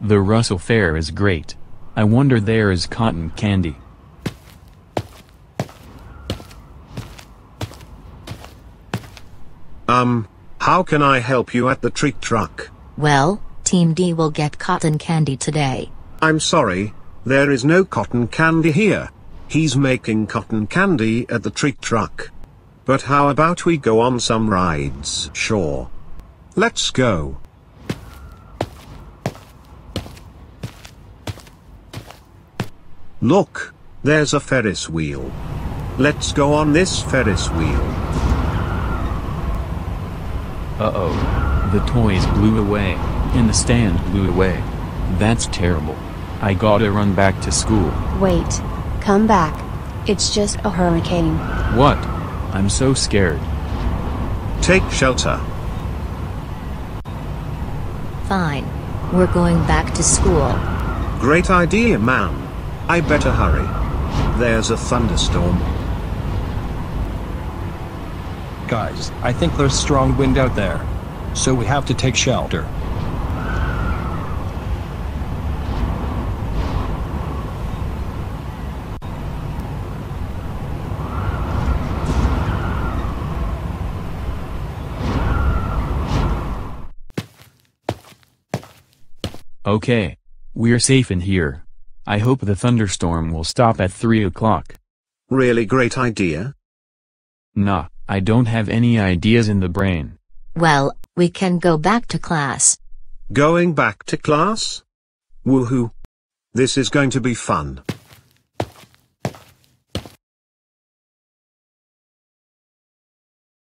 The Russell Fair is great. I wonder there is cotton candy. Um, how can I help you at the treat truck? Well, Team D will get cotton candy today. I'm sorry, there is no cotton candy here. He's making cotton candy at the treat truck. But how about we go on some rides? Sure. Let's go. Look, there's a Ferris wheel. Let's go on this Ferris wheel. Uh-oh. The toys blew away, and the stand blew away. That's terrible. I gotta run back to school. Wait. Come back. It's just a hurricane. What? I'm so scared. Take shelter. Fine. We're going back to school. Great idea, man. I better hurry. There's a thunderstorm. Guys, I think there's strong wind out there. So we have to take shelter. Okay. We're safe in here. I hope the thunderstorm will stop at 3 o'clock. Really great idea. Nah, I don't have any ideas in the brain. Well, we can go back to class. Going back to class? Woohoo. This is going to be fun.